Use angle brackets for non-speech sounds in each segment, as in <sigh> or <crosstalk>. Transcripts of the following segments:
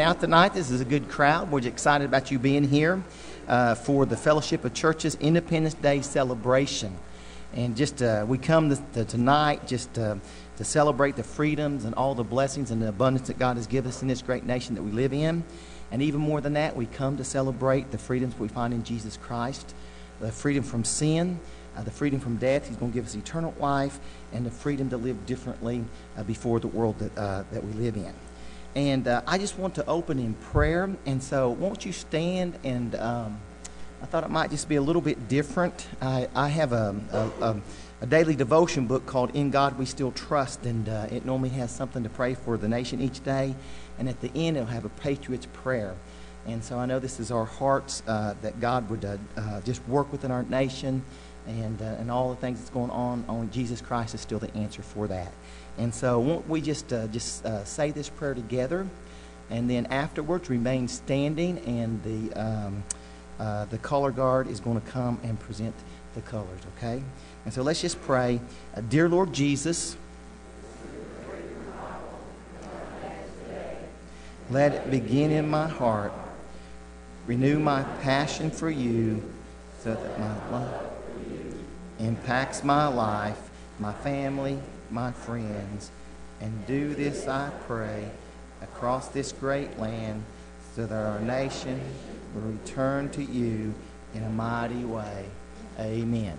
Out tonight, this is a good crowd. We're excited about you being here uh, for the Fellowship of Churches Independence Day celebration. And just uh, we come to, to tonight just uh, to celebrate the freedoms and all the blessings and the abundance that God has given us in this great nation that we live in. And even more than that, we come to celebrate the freedoms we find in Jesus Christ the freedom from sin, uh, the freedom from death. He's going to give us eternal life, and the freedom to live differently uh, before the world that, uh, that we live in. And uh, I just want to open in prayer. And so, won't you stand? And um, I thought it might just be a little bit different. I, I have a, a, a, a, daily devotion book called In God We Still Trust, and uh, it normally has something to pray for the nation each day. And at the end, it'll have a Patriot's Prayer. And so I know this is our hearts uh, that God would uh, uh, just work within our nation and, uh, and all the things that's going on. Only Jesus Christ is still the answer for that. And so won't we just, uh, just uh, say this prayer together? And then afterwards, remain standing, and the, um, the color guard is going to come and present the colors, okay? And so let's just pray. Dear Lord Jesus, let it begin in my heart Renew my passion for you so that my life impacts my life, my family, my friends. And do this, I pray, across this great land so that our nation will return to you in a mighty way. Amen.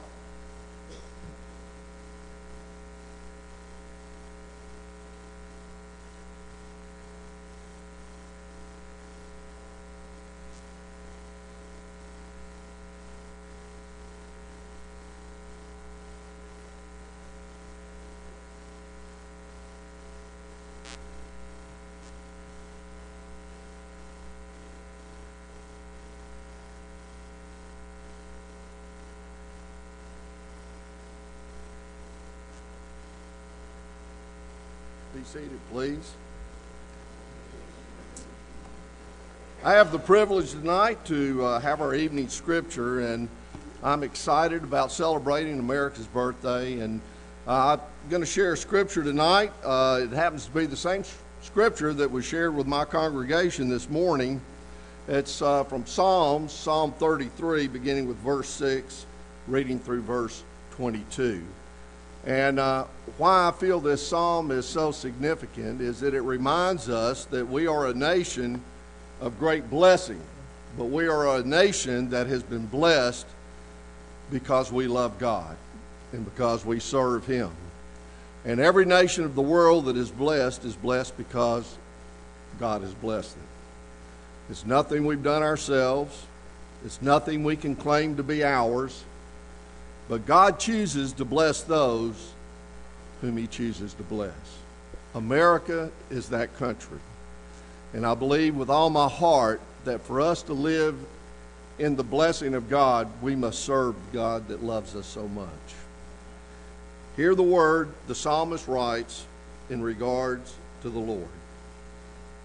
Seated, please. I have the privilege tonight to uh, have our evening scripture, and I'm excited about celebrating America's birthday. And uh, I'm going to share scripture tonight. Uh, it happens to be the same scripture that was shared with my congregation this morning. It's uh, from Psalms, Psalm 33, beginning with verse 6, reading through verse 22. And uh, why I feel this psalm is so significant is that it reminds us that we are a nation of great blessing. But we are a nation that has been blessed because we love God and because we serve Him. And every nation of the world that is blessed is blessed because God has blessed them. It's nothing we've done ourselves, it's nothing we can claim to be ours, but God chooses to bless those whom He chooses to bless. America is that country. And I believe with all my heart that for us to live in the blessing of God, we must serve God that loves us so much. Hear the word the psalmist writes in regards to the Lord.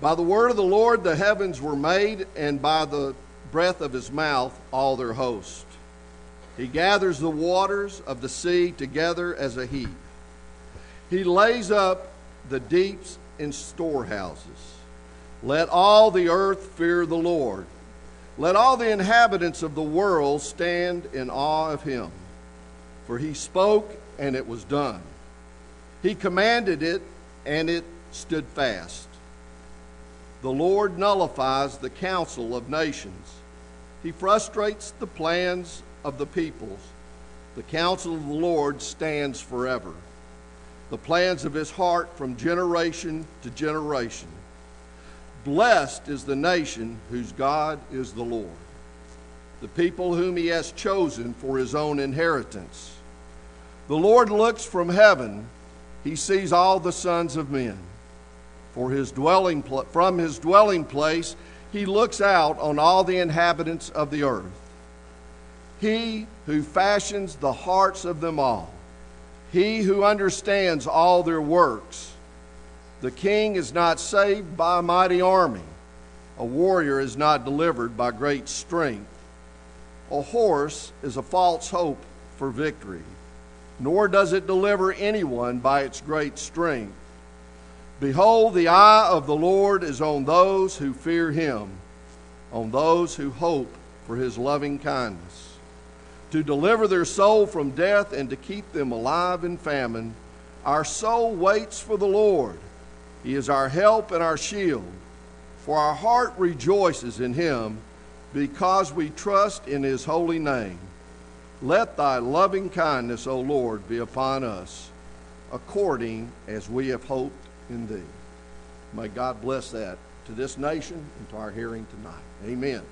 By the word of the Lord the heavens were made, and by the breath of his mouth all their host. He gathers the waters of the sea together as a heap. He lays up the deeps in storehouses. Let all the earth fear the Lord. Let all the inhabitants of the world stand in awe of him. For he spoke, and it was done. He commanded it, and it stood fast. The Lord nullifies the counsel of nations. He frustrates the plans of the peoples. The counsel of the Lord stands forever. The plans of his heart from generation to generation. Blessed is the nation whose God is the Lord, the people whom he has chosen for his own inheritance. The Lord looks from heaven, he sees all the sons of men. For his dwelling from his dwelling place, he looks out on all the inhabitants of the earth. He who fashions the hearts of them all, he who understands all their works the king is not saved by a mighty army. A warrior is not delivered by great strength. A horse is a false hope for victory, nor does it deliver anyone by its great strength. Behold, the eye of the Lord is on those who fear him, on those who hope for his loving kindness, to deliver their soul from death and to keep them alive in famine. Our soul waits for the Lord. He is our help and our shield. For our heart rejoices in him because we trust in his holy name. Let thy loving kindness, O Lord, be upon us, according as we have hoped in thee. May God bless that to this nation and to our hearing tonight. Amen.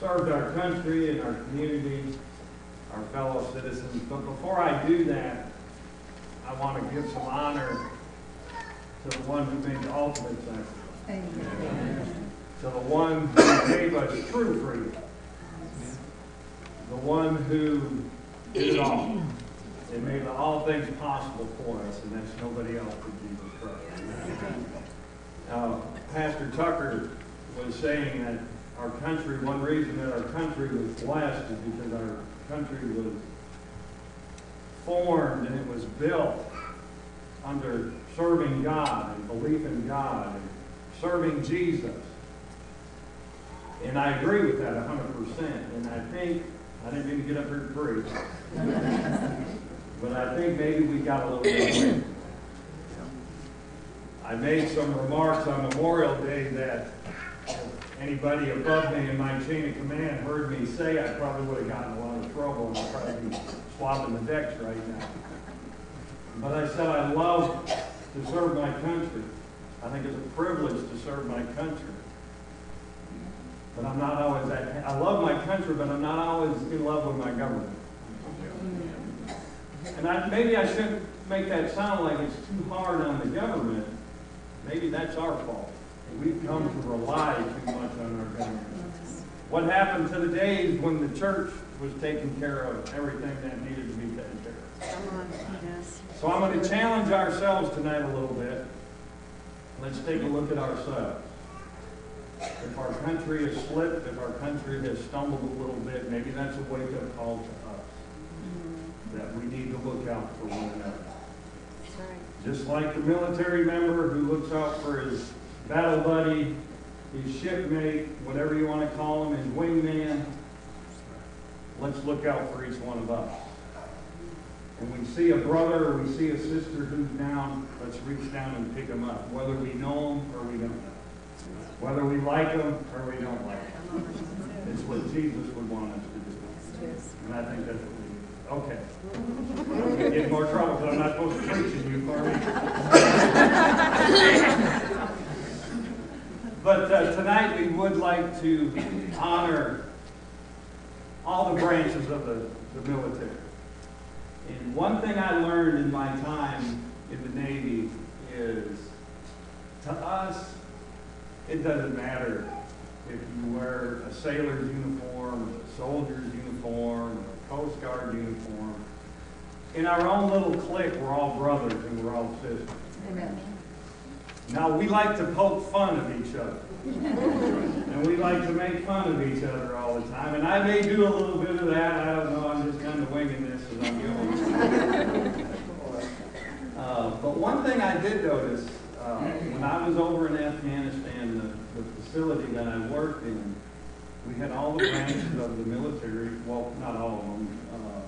served our country and our community, our fellow citizens. But before I do that, I want to give some honor to the one who made the ultimate sacrifice. Amen. To the one who gave us true freedom. The one who did all. And made all things possible for us, and that's nobody else but Jesus Christ. Uh, Pastor Tucker was saying that our country, one reason that our country was blessed is because our country was formed and it was built under serving God and belief in God and serving Jesus. And I agree with that 100%. And I think, I didn't mean to get up here to preach, but I think maybe we got a little bit. I made some remarks on Memorial Day that anybody above me in my chain of command heard me say, I probably would have gotten a lot of trouble and I'd probably be swapping the decks right now. But I said, I love to serve my country. I think it's a privilege to serve my country. But I'm not always, that, I love my country, but I'm not always in love with my government. And I, maybe I shouldn't make that sound like it's too hard on the government. Maybe that's our fault. We've come to rely too much on our government. What happened to the days when the church was taking care of everything that needed to be taken care of? Come on, yes. So I'm going to challenge ourselves tonight a little bit. Let's take a look at ourselves. If our country has slipped, if our country has stumbled a little bit, maybe that's a wake-up call to us mm-hmm. that we need to look out for one another. Just like the military member who looks out for his battle buddy, his shipmate, whatever you want to call him, his wingman. Let's look out for each one of us. When we see a brother or we see a sister who's down, let's reach down and pick them up, whether we know them or we don't know whether we like them or we don't like them. It's what Jesus would want us to do. And I think that's what we do. Okay. I'm get in more trouble because I'm not supposed to preach you, Carmen. <laughs> But uh, tonight we would like to honor all the branches of the, the military. And one thing I learned in my time in the Navy is to us, it doesn't matter if you wear a sailor's uniform, a soldier's uniform, a Coast Guard uniform. In our own little clique, we're all brothers and we're all sisters. Amen. Now, we like to poke fun of each other. and we like to make fun of each other all the time. And I may do a little bit of that. I don't know. I'm just kind of winging this as I'm going. <laughs> uh, but one thing I did notice uh, when I was over in Afghanistan, the, the facility that I worked in, we had all the branches of the military. Well, not all of them. Uh,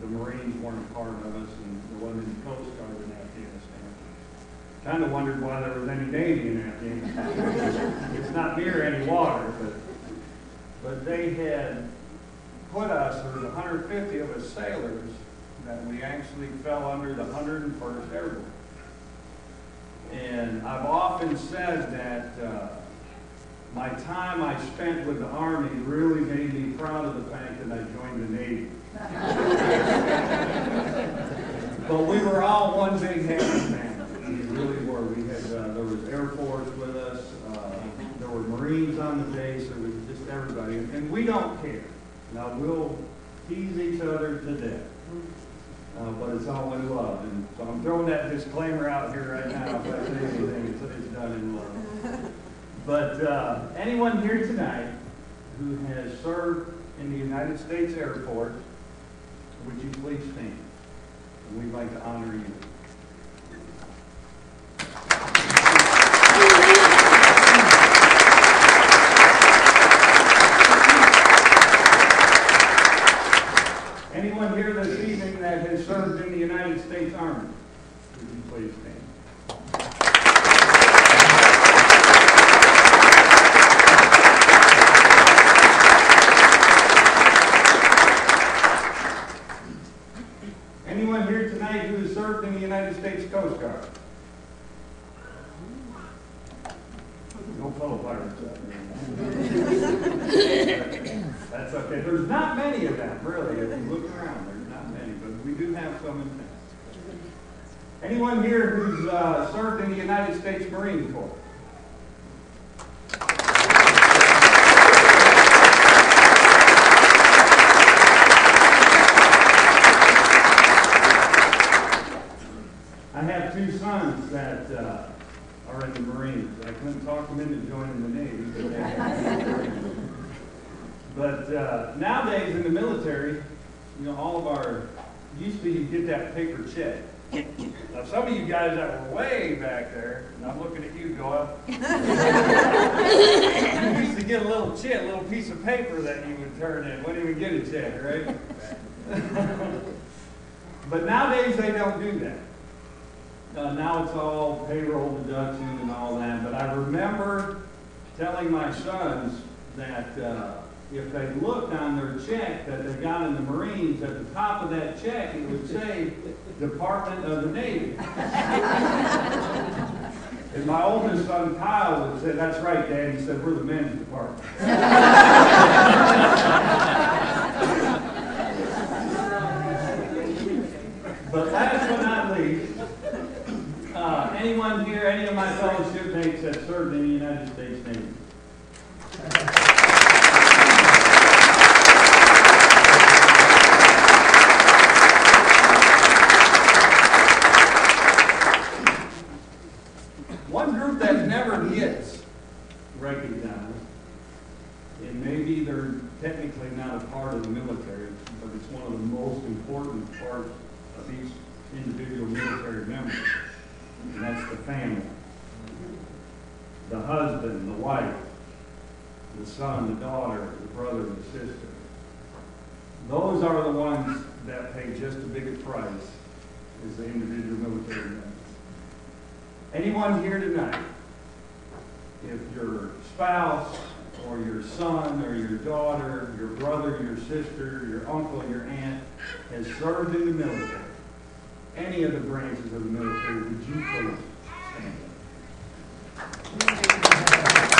the Marines weren't a part of us, and the one in the Coast Guard. Kind of wondered why there was any Navy in that game. <laughs> it's not near any water, but but they had put us, there was 150 of us sailors, that we actually fell under the 101st Airborne. And I've often said that uh, my time I spent with the Army really made me proud of the fact that I joined the Navy. <laughs> but we were all one big happy family. We really were. We had uh, there was Air Force with us. Uh, there were Marines on the base. There was just everybody, and we don't care. Now we'll tease each other to death. Uh, but it's all in love. And so I'm throwing that disclaimer out here right now. If I say anything, it's, it's done in love. But uh, anyone here tonight who has served in the United States Air Force, would you please stand? And we'd like to honor you. Anyone here this served in the United States Army, would you please stand? Anyone here tonight who has served in the United States Coast Guard? No fellow pirates. That's okay. There's not many of them, really. If you look around, there's not many, but we do have some in town. Anyone here who's uh, served in the United States Marine Corps? I have two sons that uh, are in the Marines. I couldn't talk them into joining the Navy, but But uh, nowadays in the military, you know, all of our, used to you get that paper check. <laughs> Now, some of you guys that were way back there, and I'm looking at you, Doyle, <laughs> you used to get a little check, a little piece of paper that you would turn in. Wouldn't even get a check, right? <laughs> but nowadays they don't do that. Uh, now it's all payroll deduction and all that. But I remember telling my sons that uh, if they looked on their check that they got in the Marines, at the top of that check it would say Department of the Navy. <laughs> and my oldest son Kyle would say, "That's right, Dad." He said, "We're the men's department." <laughs> but last but not least. Uh, anyone here, any of my fellow shipmates that served in the United States Navy? One group that never gets recognized, and maybe they're technically not a part of the military, but it's one of the most important parts of each individual military member and that's the family. The husband, the wife, the son, the daughter, the brother, the sister. Those are the ones that pay just as big a price as the individual military members. Anyone here tonight, if your spouse or your son or your daughter, your brother, your sister, your uncle, your aunt has served in the military, any of the branches of the military, would you please stand up?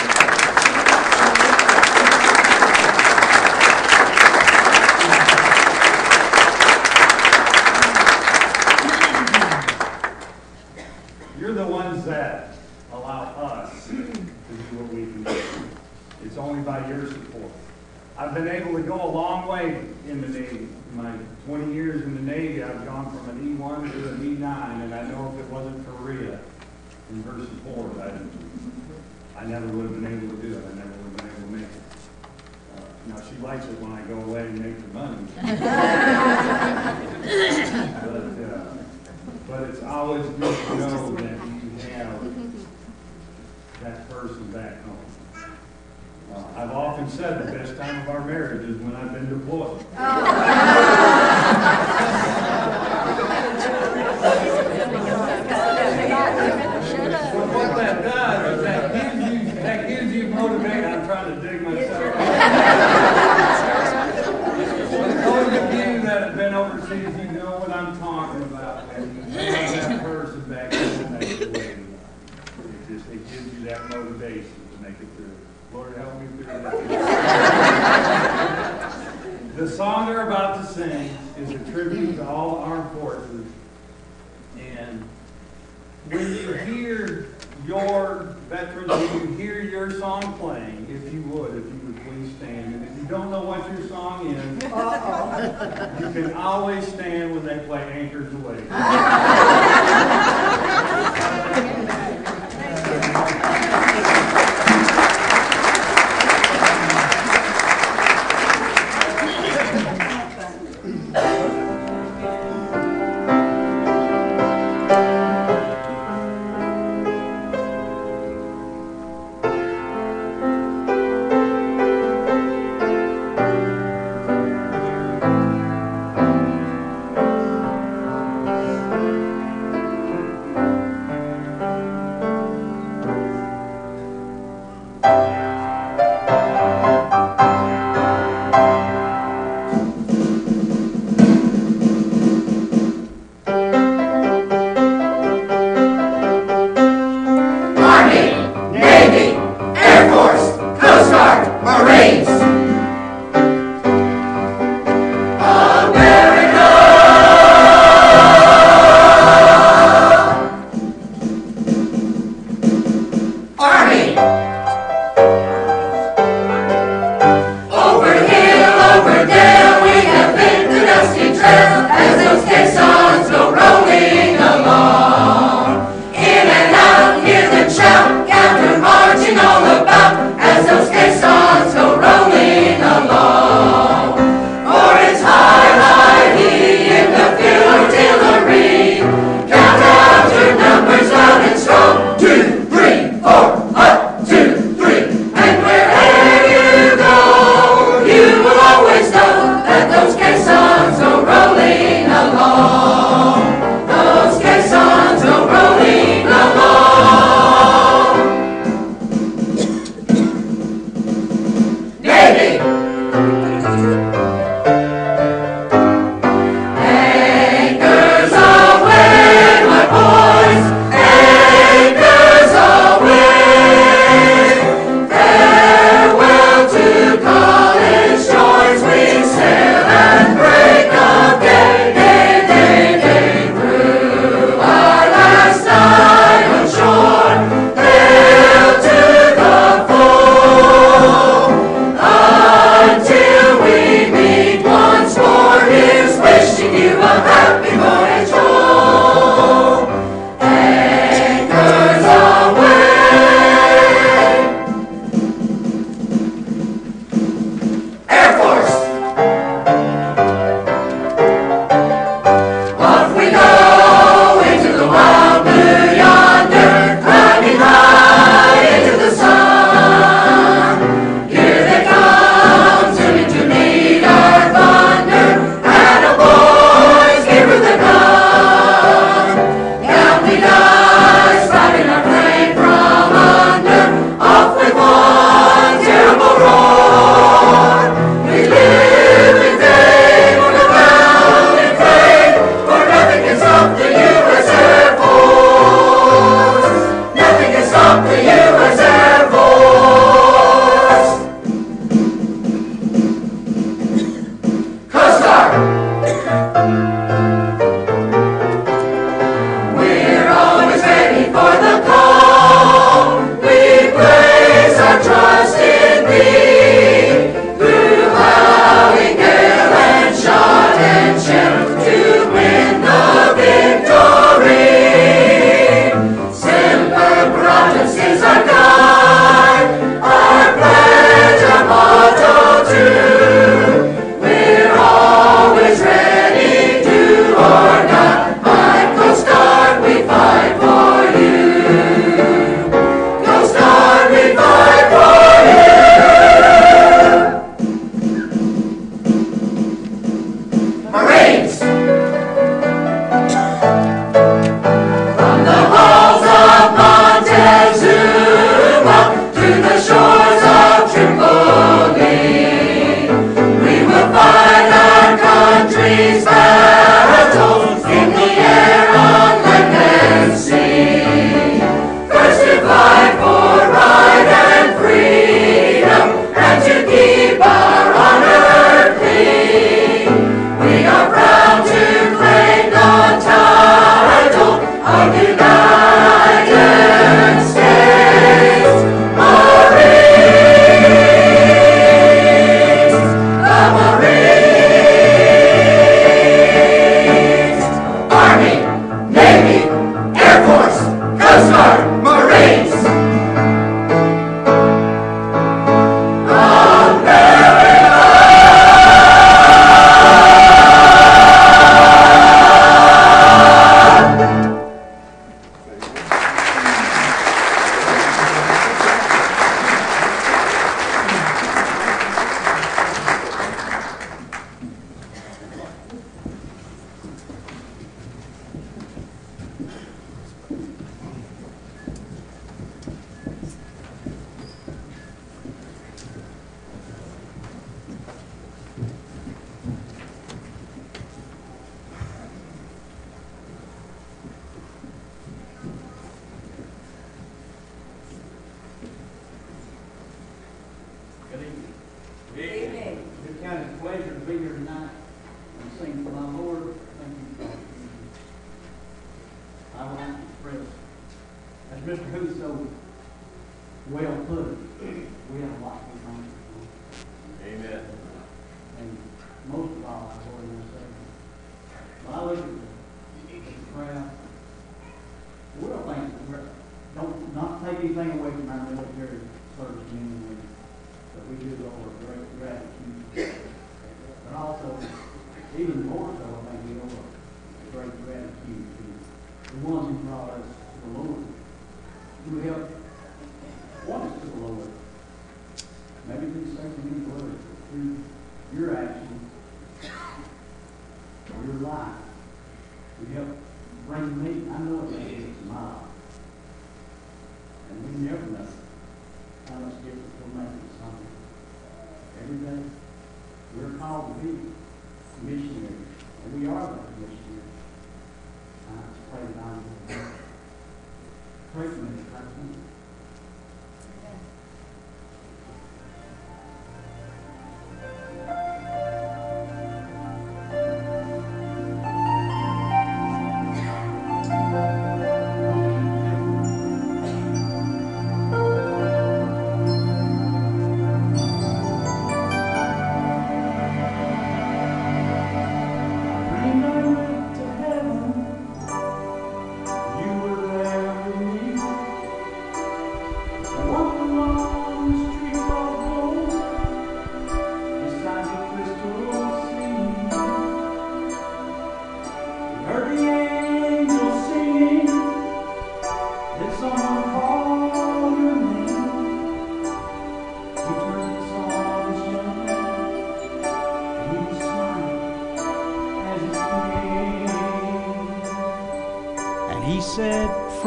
please, my Lord.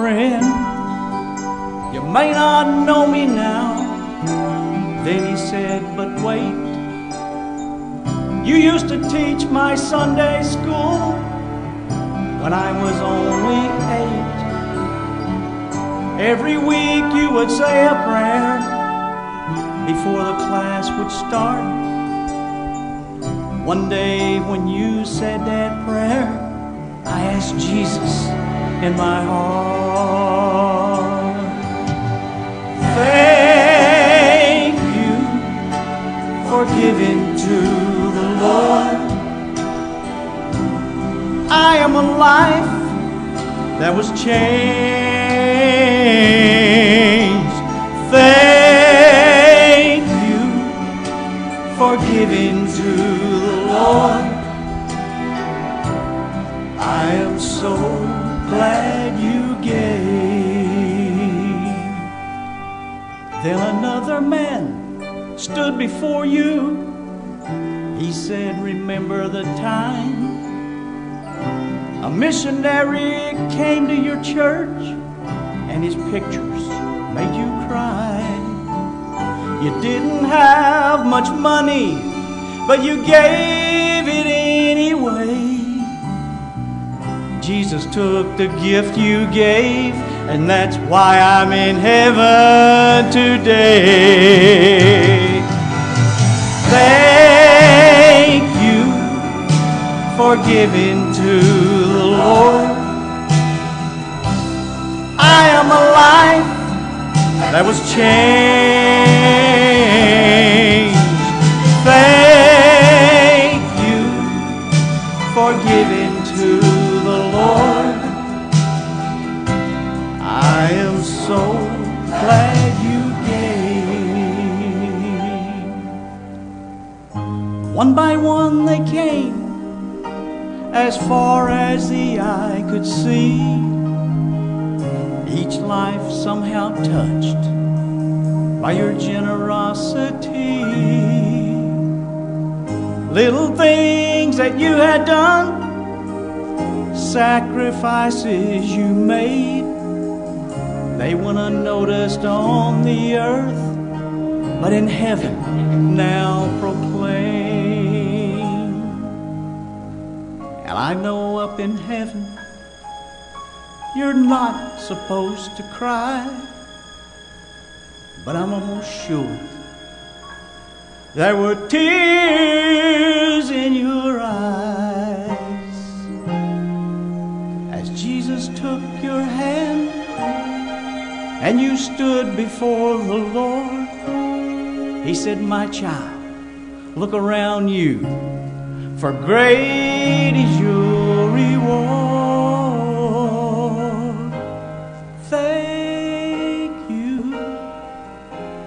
Friend, you may not know me now. Then he said, But wait. You used to teach my Sunday school when I was only eight. Every week you would say a prayer before the class would start. One day when you said that prayer, I asked Jesus in my heart. Giving to the Lord. I am a life that was changed. Thank you for giving to the Lord. Before you. He said, Remember the time a missionary came to your church and his pictures made you cry. You didn't have much money, but you gave it anyway. Jesus took the gift you gave, and that's why I'm in heaven today. Thank you for giving to the Lord. I am a life that was changed. Thank One by one they came as far as the eye could see. Each life somehow touched by your generosity. Little things that you had done, sacrifices you made, they went unnoticed on the earth, but in heaven now proclaim. I know up in heaven you're not supposed to cry, but I'm almost sure there were tears in your eyes as Jesus took your hand and you stood before the Lord. He said, My child, look around you for grace great is your reward. Thank you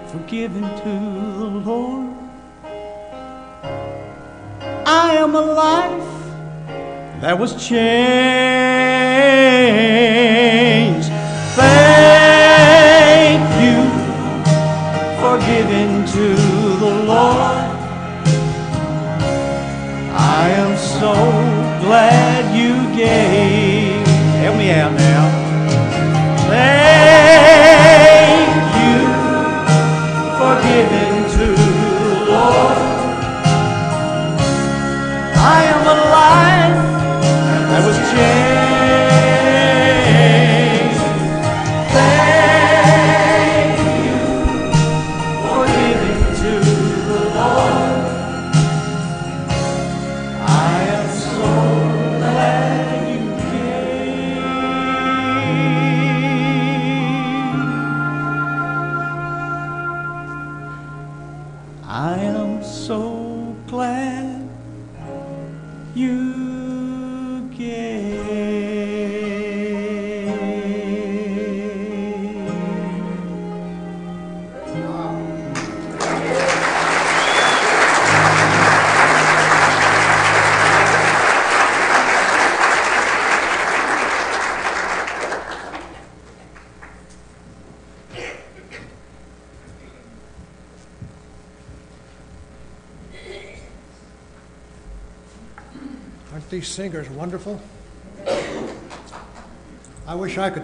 for giving to the Lord. I am a life that was changed. Glad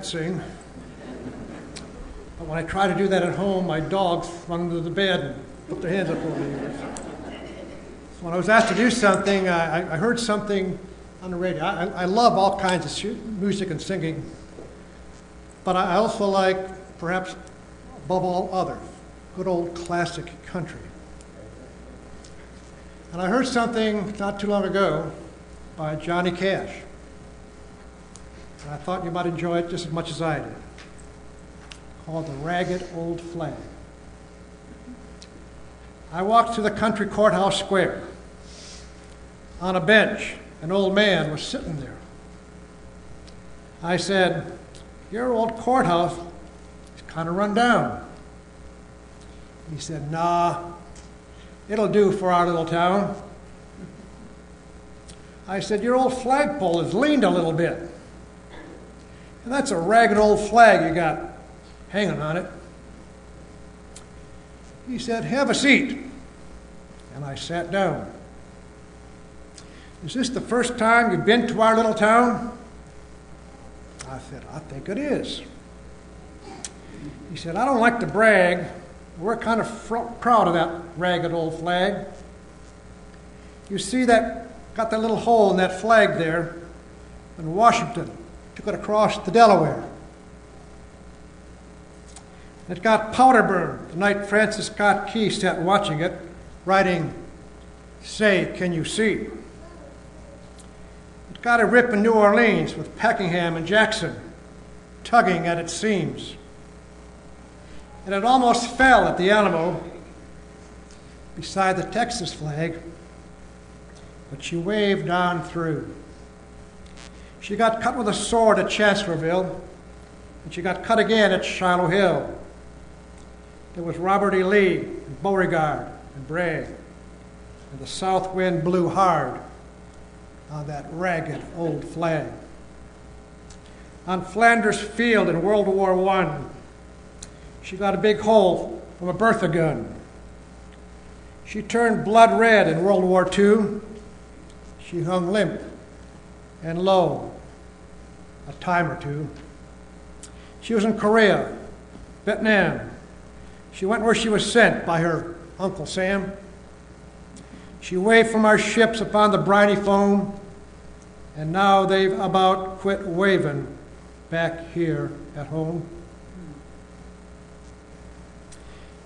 sing. But when I try to do that at home, my dogs run under the bed and put their hands up over ears. So when I was asked to do something, I, I heard something on the radio. I, I love all kinds of music and singing, but I also like, perhaps above all others, good old classic country. And I heard something not too long ago by Johnny Cash. And I thought you might enjoy it just as much as I did. Called The Ragged Old Flag. I walked to the country courthouse square. On a bench, an old man was sitting there. I said, Your old courthouse is kind of run down. He said, Nah, it'll do for our little town. I said, Your old flagpole has leaned a little bit. And that's a ragged old flag you got hanging on it. He said, Have a seat. And I sat down. Is this the first time you've been to our little town? I said, I think it is. He said, I don't like to brag. We're kind of fr- proud of that ragged old flag. You see that, got that little hole in that flag there, in Washington took it across the Delaware. It got powder burned the night Francis Scott Key sat watching it, writing, Say, can you see? It got a rip in New Orleans with Packenham and Jackson tugging at its seams. And it almost fell at the Alamo beside the Texas flag, but she waved on through. She got cut with a sword at Chancellorsville, and she got cut again at Shiloh Hill. There was Robert E. Lee, and Beauregard, and Bragg, and the south wind blew hard on that ragged old flag. On Flanders Field in World War I, she got a big hole from a Bertha gun. She turned blood red in World War II. She hung limp and low a time or two. She was in Korea, Vietnam. She went where she was sent by her Uncle Sam. She waved from our ships upon the briny foam, and now they've about quit waving back here at home.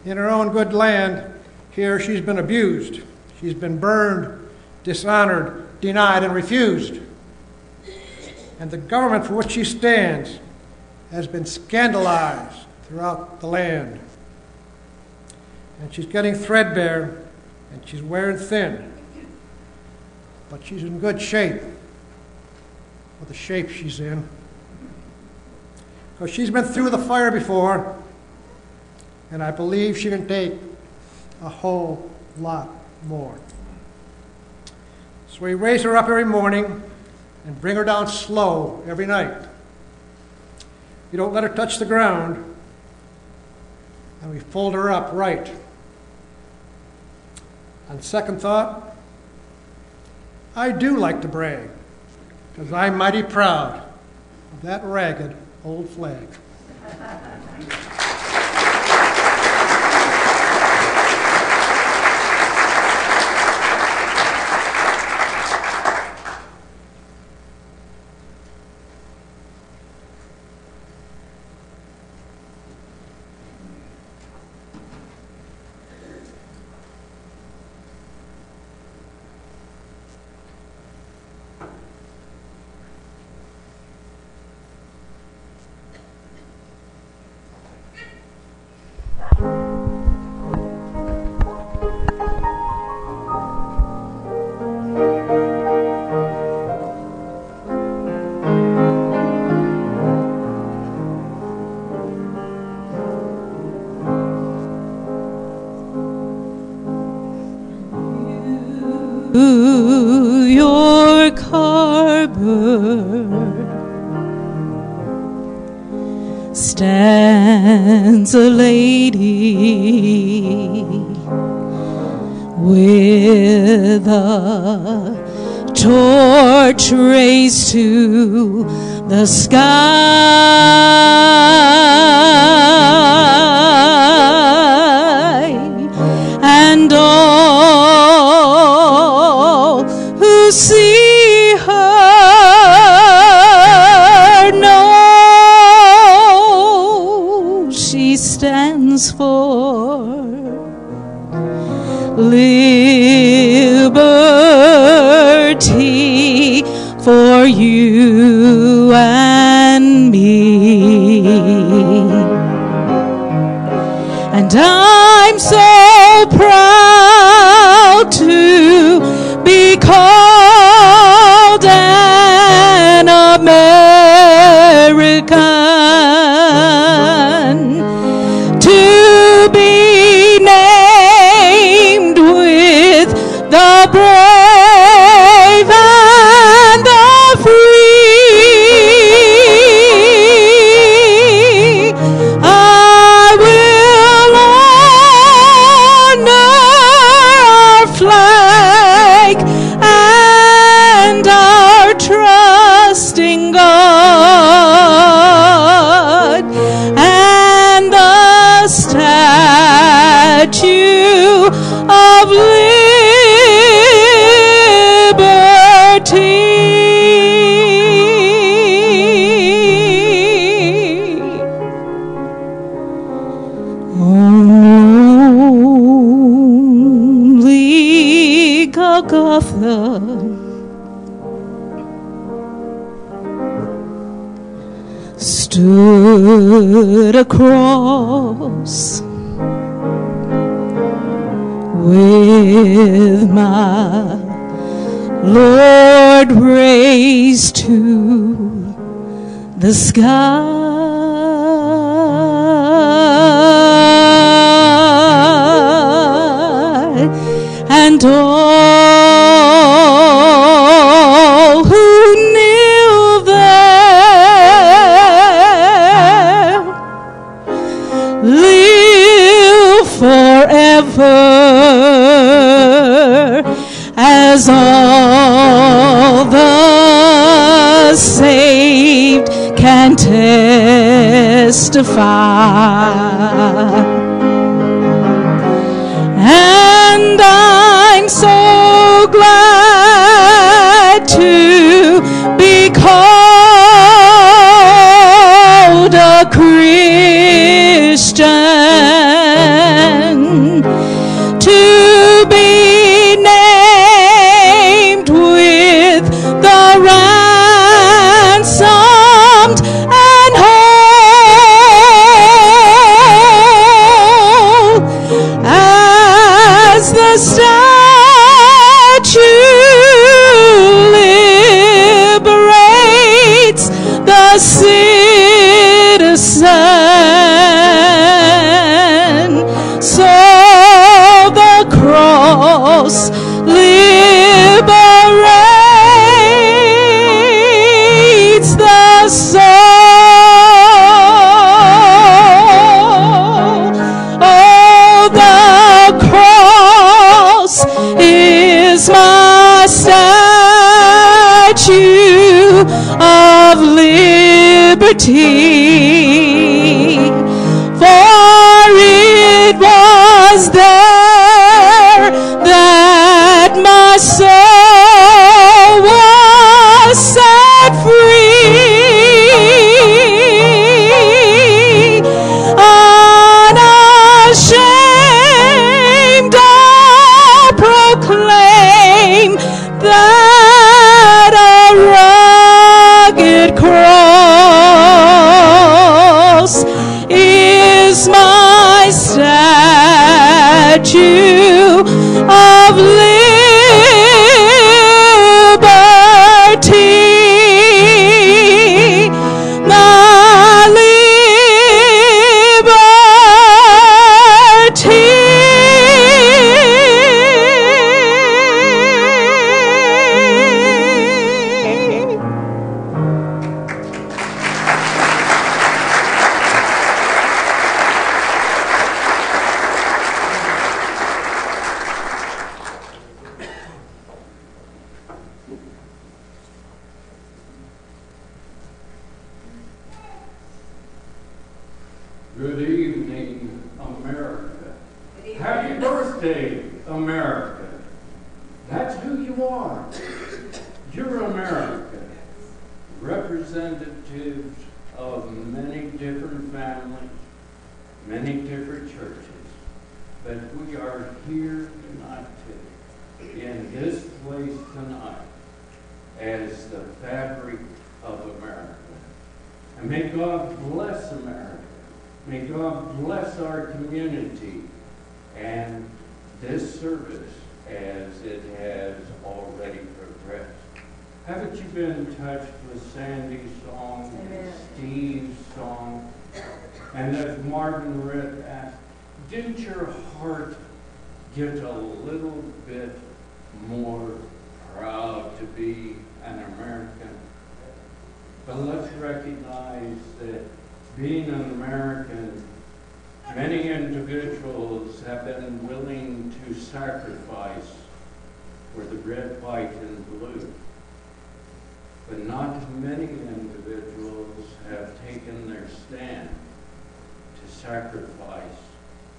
In her own good land, here she's been abused. She's been burned, dishonored, denied, and refused. And the government for which she stands has been scandalized, throughout the land. And she's getting threadbare and she's wearing thin. But she's in good shape for the shape she's in. Because she's been through the fire before, and I believe she can take a whole lot more. So we raise her up every morning and bring her down slow every night. You don't let her touch the ground, and we fold her up right. On second thought, I do like to brag, because I'm mighty proud of that ragged old flag. <laughs> stands a lady with a torch raised to the sky for liberty for you and me. And I'm so proud of liberty. Only stood across Lord raised to the sky testify. And I'm so glad to be called a Christian, liberty. For it was there of many different churches. But we are here united in this place tonight as the fabric of America. And may God bless America. May God bless our community and this service as it has already progressed. Haven't you been touched with Sandy's song, and Steve's song? And as Martin read asked, didn't your heart get a little bit more proud to be an American? But let's recognize that being an American, many individuals have been willing to sacrifice for the red, white, and blue. But not many individuals have taken their stand sacrifice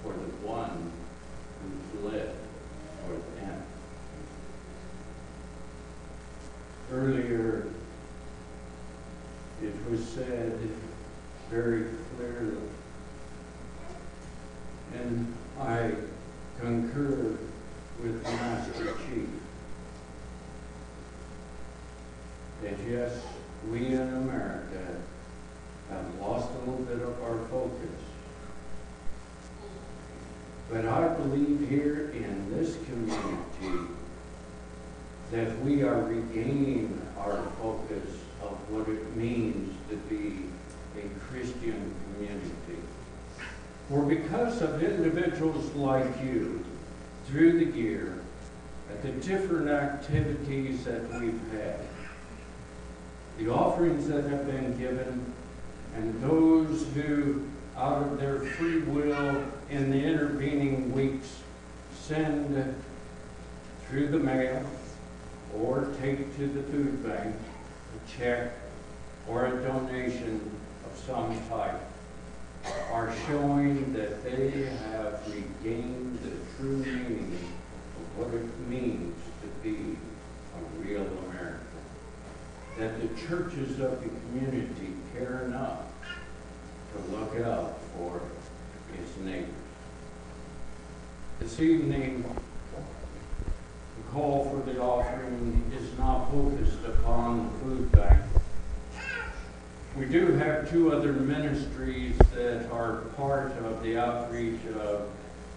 for the one who fled for them. Earlier, it was said very clearly, and I concur with the Master Chief, that yes, we in America have lost a little bit of our focus. But I believe here in this community that we are regaining our focus of what it means to be a Christian community. For because of individuals like you, through the year, at the different activities that we've had, the offerings that have been given, and those who, out of their free will in the intervening weeks, send through the mail or take to the food bank a check or a donation of some type are showing that they have regained the true meaning of what it means to be a real American. That the churches of the community care enough to look out for its neighbors. This evening, the call for the offering is not focused upon the food bank. We do have two other ministries that are part of the outreach of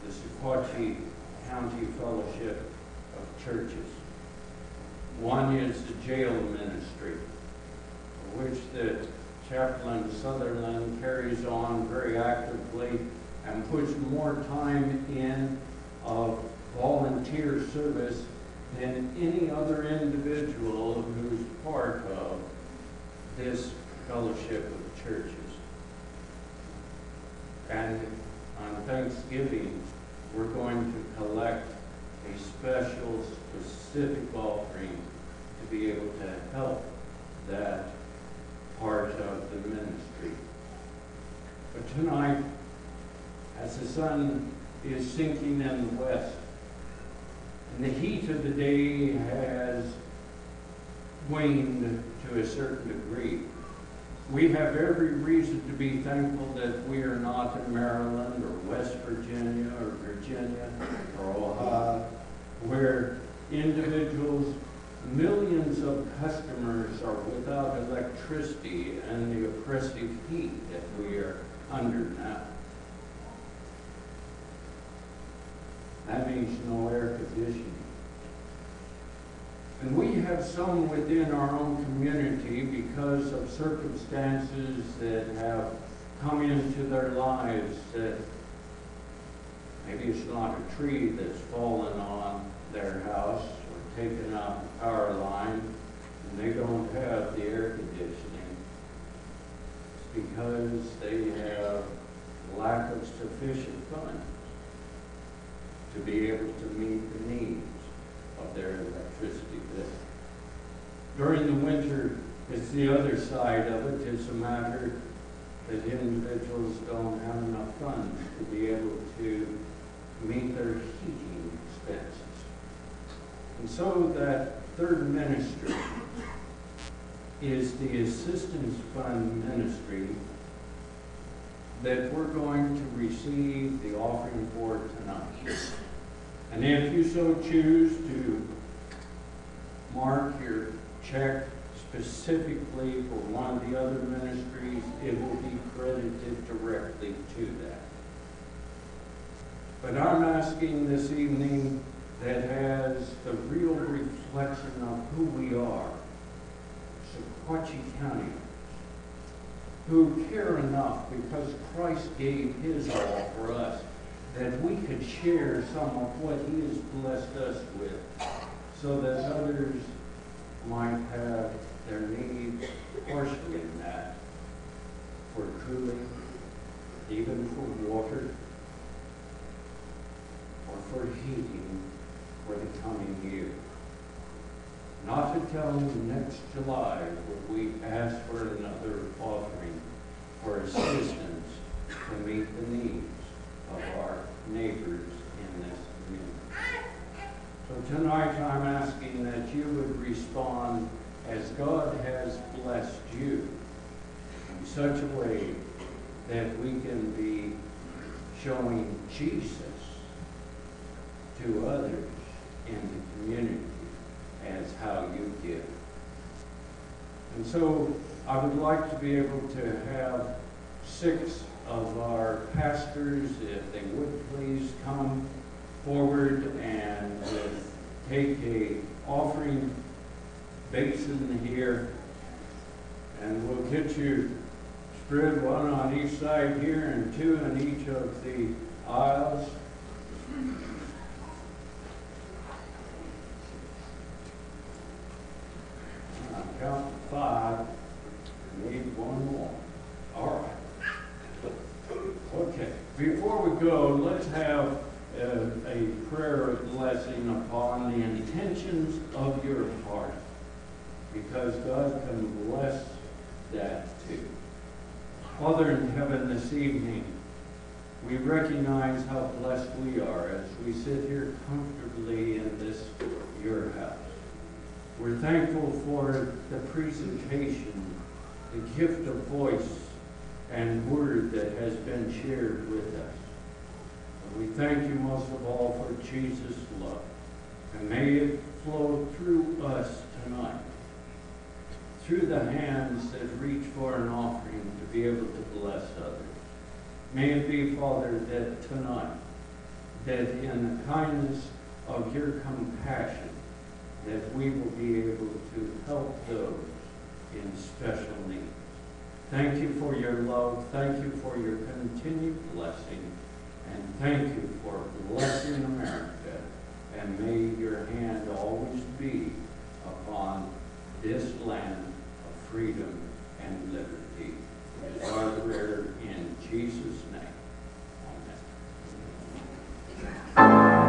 the Sequatchie County Fellowship of Churches. One is the jail ministry, which the chaplain Sutherland carries on very actively and puts more time in of volunteer service than any other individual who's part of this fellowship of churches. And on Thanksgiving, we're going to collect a special, specific offering to be able to help that part of the ministry. But tonight, as the sun is sinking in the west, and the heat of the day has waned to a certain degree, we have every reason to be thankful that we are not in Maryland or West Virginia or Virginia or Ohio, where individuals millions of customers are without electricity and the oppressive heat that we are under now. That means no air conditioning. And we have some within our own community because of circumstances that have come into their lives that maybe it's not a tree that's fallen on their house taken out the power line and they don't have the air conditioning. It's because they have lack of sufficient funds to be able to meet the needs of their electricity bill. During the winter, it's the other side of it. It's a matter that individuals don't have enough funds to be able to meet their expenses. And so that third ministry is the assistance fund ministry that we're going to receive the offering for tonight. And if you so choose to mark your check specifically for one of the other ministries, it will be credited directly to that. But I'm asking this evening that has the real reflection of who we are, Sequatchie County, who care enough because Christ gave his all for us, that we could share some of what he has blessed us with, so that others might have their needs partially met for cooling, even for water, or for heating for the coming year. Not until next July we ask for another offering for assistance to meet the needs of our neighbors in this community. So tonight I'm asking that you would respond as God has blessed you in such a way that we can be showing Jesus to others in the community as how you give. And so I would like to be able to have six of our pastors, if they would please come forward and take a offering basin here. And we'll get you spread one on each side here and two in each of the aisles. I count to five. Need one more. All right. Okay. Before we go, let's have uh, a prayer blessing upon the intentions of your heart, because God can bless that too. Father in heaven, this evening, we recognize how blessed we are as we sit here comfortably in this your house. We're thankful for the presentation, the gift of voice and word that has been shared with us. We thank you most of all for Jesus' love. And may it flow through us tonight, through the hands that reach for an offering to be able to bless others. May it be, Father, that tonight, that in the kindness of your compassion, that we will be able to help those in special need. Thank you for your love. Thank you for your continued blessing. And thank you for blessing America. And may your hand always be upon this land of freedom and liberty. Is our prayer in Jesus' name.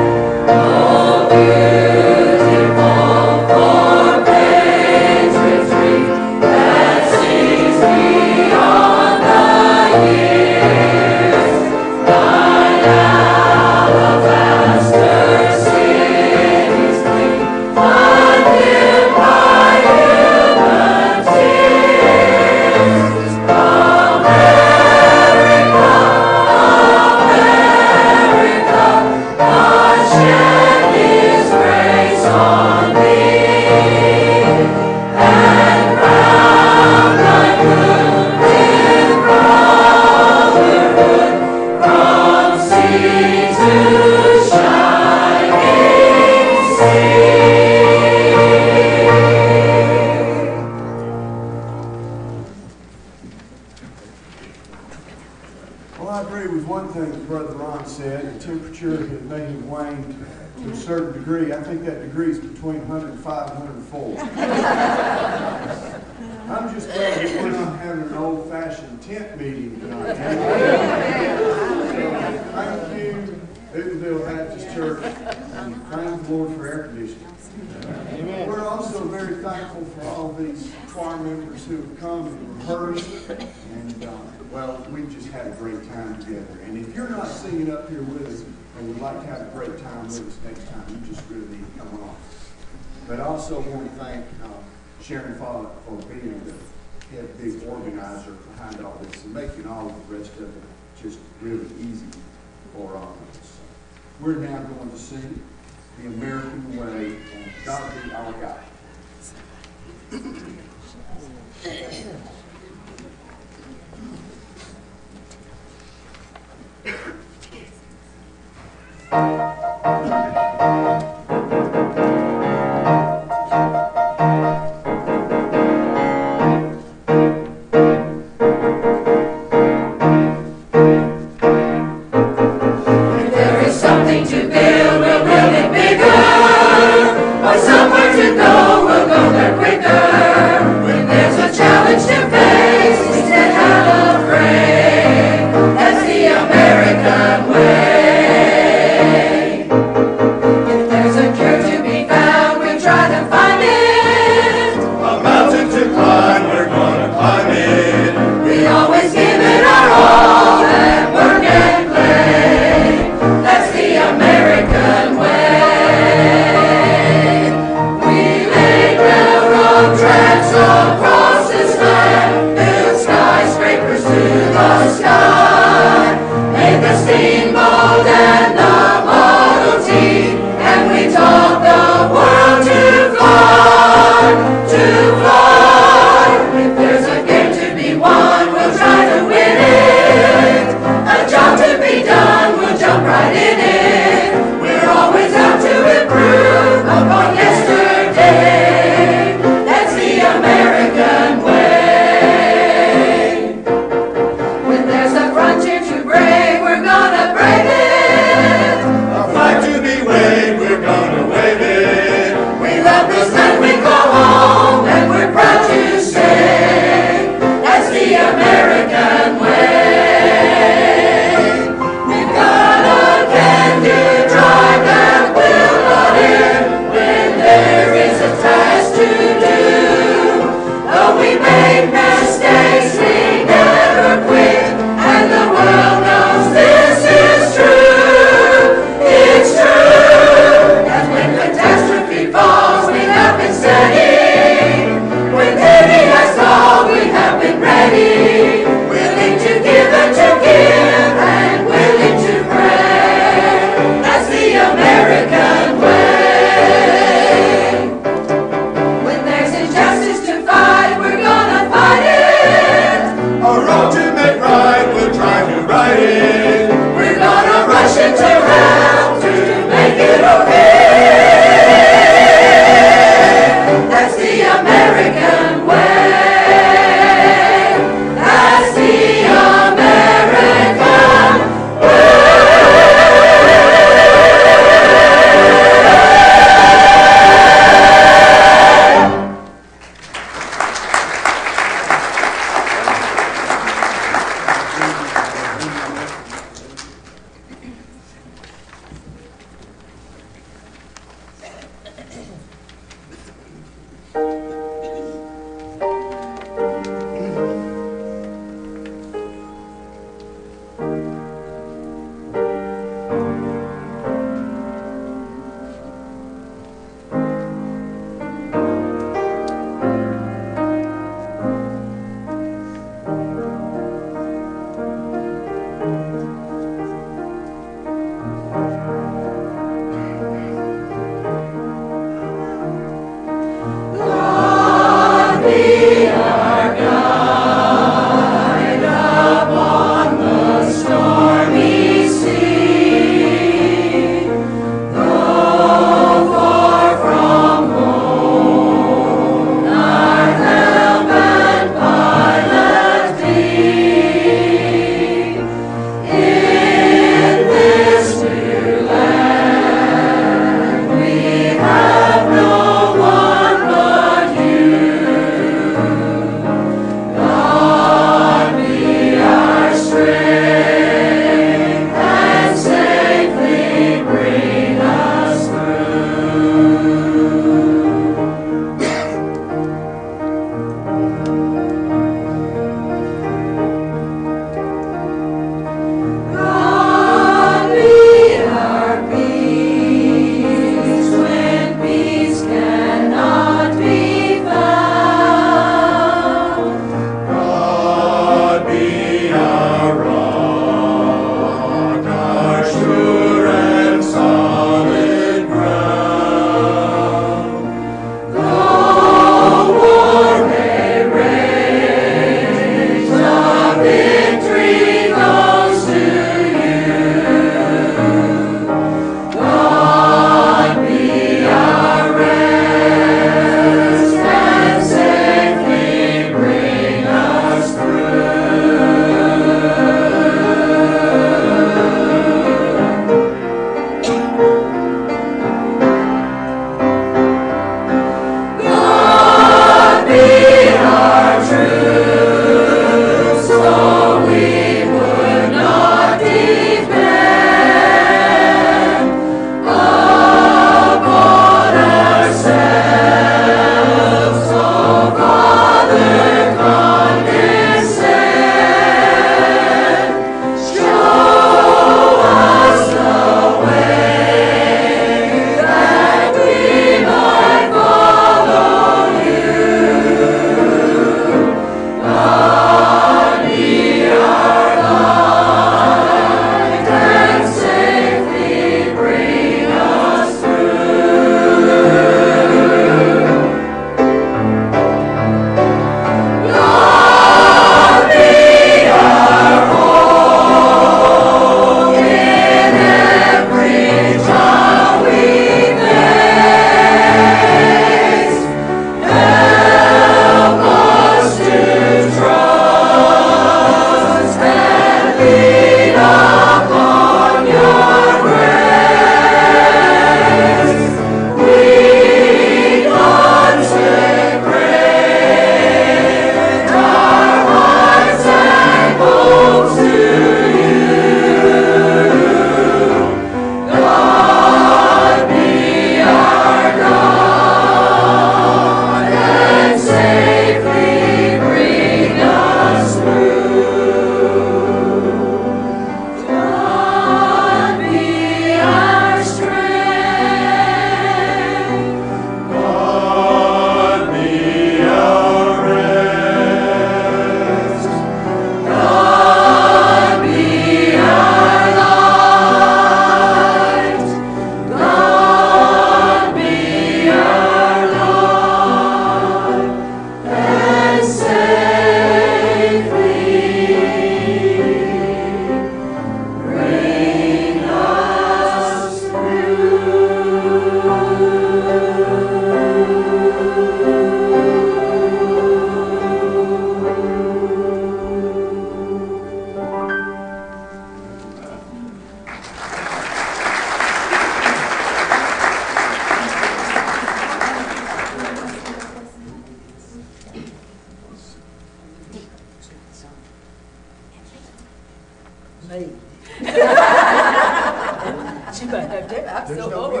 no, no,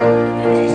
no <laughs> <laughs>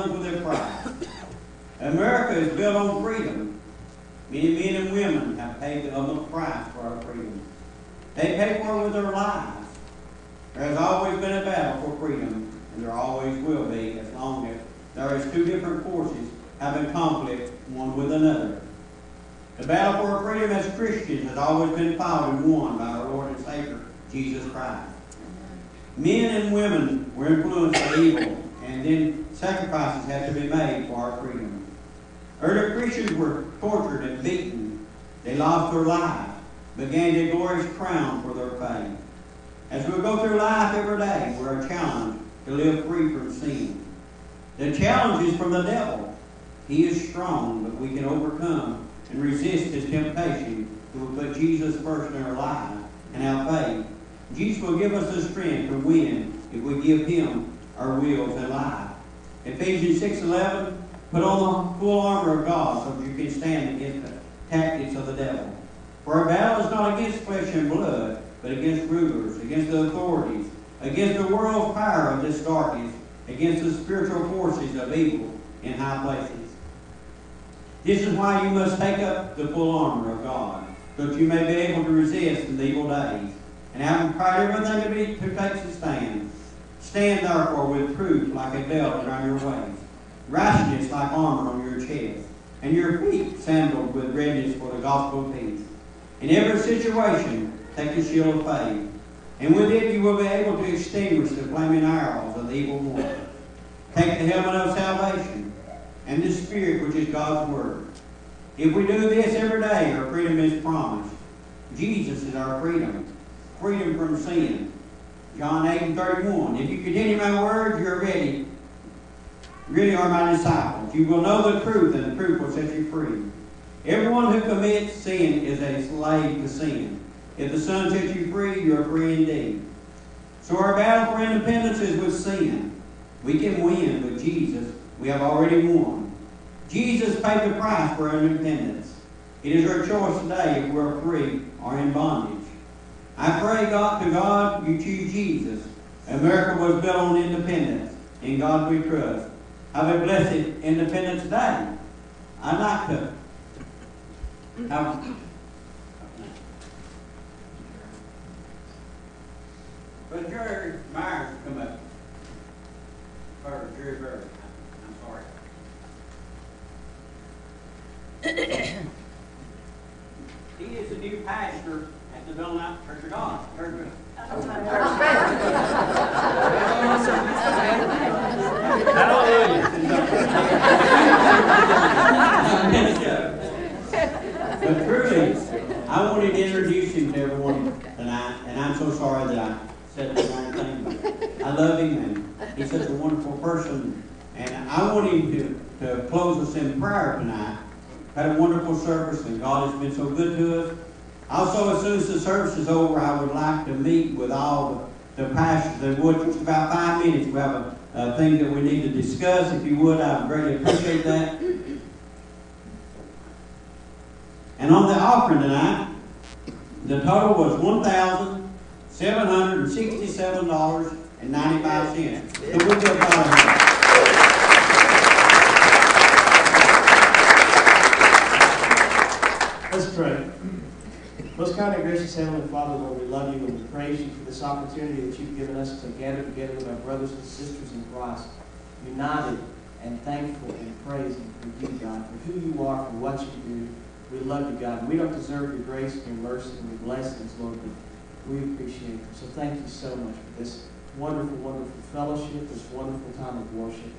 Comes with a price. America is built on freedom. Many men and women have paid the ultimate price for our freedom. They paid for it with their lives. There has always been a battle for freedom, and there always will be as long as there is two different forces having conflict one with another. The battle for freedom as Christians has always been fought and won by our Lord and Savior, Jesus Christ. Men and women were influenced by evil, and then sacrifices had to be made for our freedom. Early Christians were tortured and beaten. They lost their lives, but gained a glorious crown for their faith. As we go through life every day, we're challenged to live free from sin. The challenge is from the devil. He is strong, but we can overcome and resist his temptation if we put Jesus first in our lives and our faith. Jesus will give us the strength to win if we give him our wills and life. Ephesians 6.11, put on the full armor of God so that you can stand against the tactics of the devil. For our battle is not against flesh and blood, but against rulers, against the authorities, against the world's power of this darkness, against the spiritual forces of evil in high places. This is why you must take up the full armor of God, so that you may be able to resist in the evil days, and having tried everything to, be, to take the stand. Stand therefore with truth like a belt around your waist, righteousness like armor on your chest, and your feet sandaled with readiness for the gospel of peace. In every situation, take the shield of faith, and with it you will be able to extinguish the flaming arrows of the evil one. Take the helmet of salvation and the Spirit, which is God's Word. If we do this every day, our freedom is promised. Jesus is our freedom, freedom from sin. John 8 and 31. If you continue my words, you're ready. Really are my disciples. You will know the truth, and the truth will set you free. Everyone who commits sin is a slave to sin. If the Son sets you free, you are free indeed. So our battle for independence is with sin. We can win with Jesus. We have already won. Jesus paid the price for our independence. It is our choice today if we're free or in bondage. I pray God to God you choose Jesus. America was built on independence. In God we trust. Have a blessed Independence Day. I'd like to have But Jerry Myers come up. Or Jerry Bird. I'm sorry. <coughs> he is the new pastor at the Church of God. Church of But truly, I wanted to introduce him to everyone tonight, and I'm so sorry that I said the wrong thing. I love him, and he's such a wonderful person. And I want him to, to close us in prayer tonight. Had a wonderful service, and God has been so good to us. Also, as soon as the service is over, I would like to meet with all the, the pastors. There would just about five minutes. We have a, a thing that we need to discuss. If you would, I would greatly appreciate that. And on the offering tonight, the total was one thousand seven hundred and sixty-seven dollars and ninety-five cents. So we'll give God. Let's pray. Most kind and gracious Heavenly Father, Lord, we love you and we praise you for this opportunity that you've given us to gather together with our brothers and sisters in Christ, united and thankful and praising for you, God, for who you are, for what you do. We love you, God. We don't deserve your grace and your mercy and your blessings, Lord, but we appreciate them. So thank you so much for this wonderful, wonderful fellowship, this wonderful time of worship.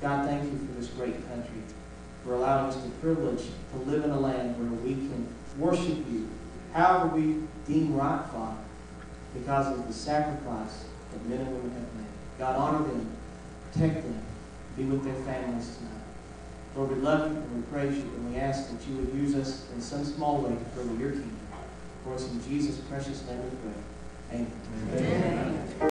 God, thank you for this great country, for allowing us the privilege to live in a land where we can worship you however we deem right, Father, because of the sacrifice that men and women have made. God, honor them, protect them, be with their families tonight. Lord, we love you and we praise you, and we ask that you would use us in some small way to further your kingdom. For us in Jesus' precious name we pray. Amen.